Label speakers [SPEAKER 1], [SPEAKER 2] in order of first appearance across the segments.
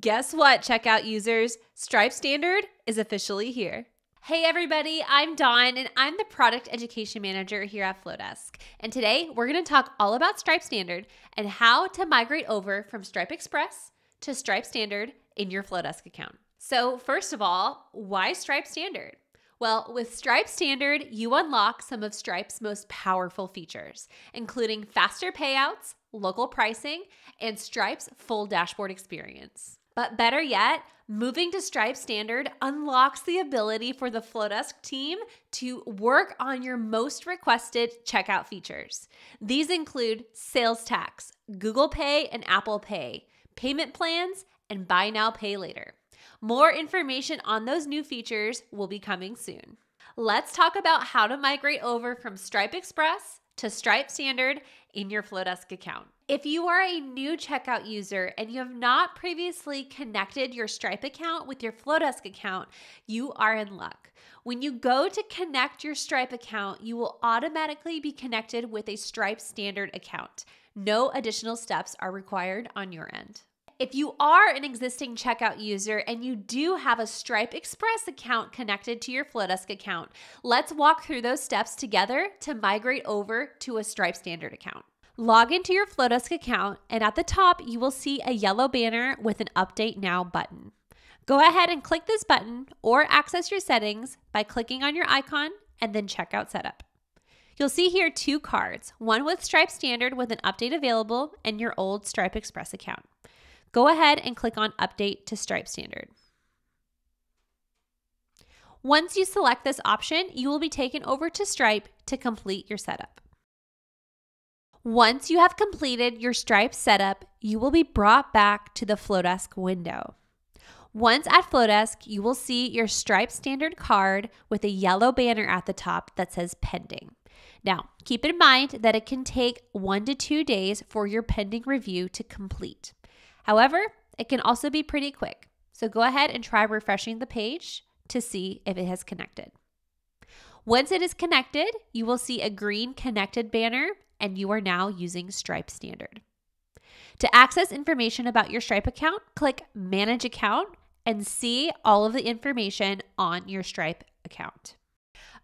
[SPEAKER 1] Guess what, checkout users? Stripe Standard is officially here. Hey everybody, I'm Dawn and I'm the product education manager here at Flodesk. And today we're going to talk all about Stripe Standard and how to migrate over from Stripe Express to Stripe Standard in your Flodesk account. So, first of all, why Stripe Standard? Well, with Stripe Standard, you unlock some of Stripe's most powerful features, including faster payouts, local pricing, and Stripe's full dashboard experience. But better yet, moving to Stripe Standard unlocks the ability for the Flodesk team to work on your most requested checkout features. These include sales tax, Google Pay and Apple Pay, payment plans, and buy now, pay later. More information on those new features will be coming soon. Let's talk about how to migrate over from Stripe Express to Stripe Standard in your Flodesk account. If you are a new checkout user and you have not previously connected your Stripe account with your Flodesk account, you are in luck. When you go to connect your Stripe account, you will automatically be connected with a Stripe Standard account. No additional steps are required on your end. If you are an existing checkout user and you do have a Stripe Express account connected to your Flodesk account, let's walk through those steps together to migrate over to a Stripe Standard account. Log into your Flodesk account, and at the top, you will see a yellow banner with an Update Now button. Go ahead and click this button or access your settings by clicking on your icon and then Checkout Setup. You'll see here two cards, one with Stripe Standard with an update available and your old Stripe Express account go ahead and click on Update to Stripe Standard. Once you select this option, you will be taken over to Stripe to complete your setup. Once you have completed your Stripe setup, you will be brought back to the Flodesk window. Once at Flodesk, you will see your Stripe standard card with a yellow banner at the top that says pending. Now, keep in mind that it can take one to two days for your pending review to complete. However, it can also be pretty quick. So go ahead and try refreshing the page to see if it has connected. Once it is connected, you will see a green connected banner and you are now using Stripe Standard. To access information about your Stripe account, click Manage Account and see all of the information on your Stripe account.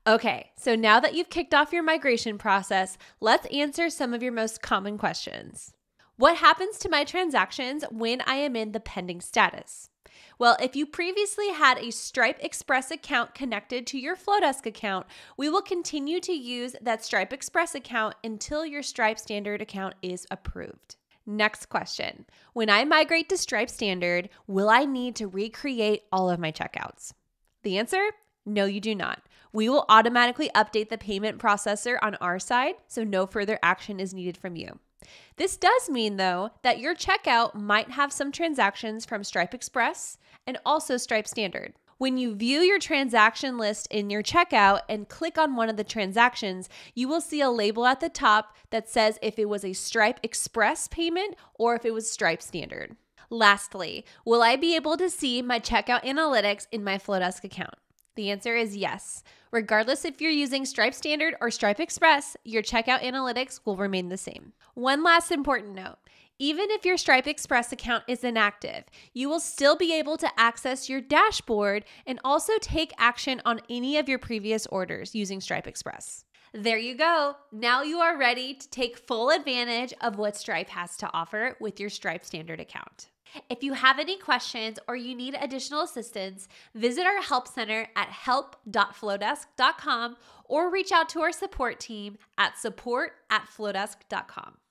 [SPEAKER 1] Okay, so now that you've kicked off your migration process, let's answer some of your most common questions. What happens to my transactions when I am in the pending status? Well, if you previously had a Stripe Express account connected to your Flodesk account, we will continue to use that Stripe Express account until your Stripe Standard account is approved. Next question When I migrate to Stripe Standard, will I need to recreate all of my checkouts? The answer no, you do not. We will automatically update the payment processor on our side, so no further action is needed from you. This does mean, though, that your checkout might have some transactions from Stripe Express and also Stripe Standard. When you view your transaction list in your checkout and click on one of the transactions, you will see a label at the top that says if it was a Stripe Express payment or if it was Stripe Standard. Lastly, will I be able to see my checkout analytics in my Flodesk account? The answer is yes. Regardless if you're using Stripe Standard or Stripe Express, your checkout analytics will remain the same. One last important note. Even if your Stripe Express account is inactive, you will still be able to access your dashboard and also take action on any of your previous orders using Stripe Express. There you go. Now you are ready to take full advantage of what Stripe has to offer with your Stripe Standard account. If you have any questions or you need additional assistance, visit our help center at help.flodesk.com or reach out to our support team at support at flodesk.com.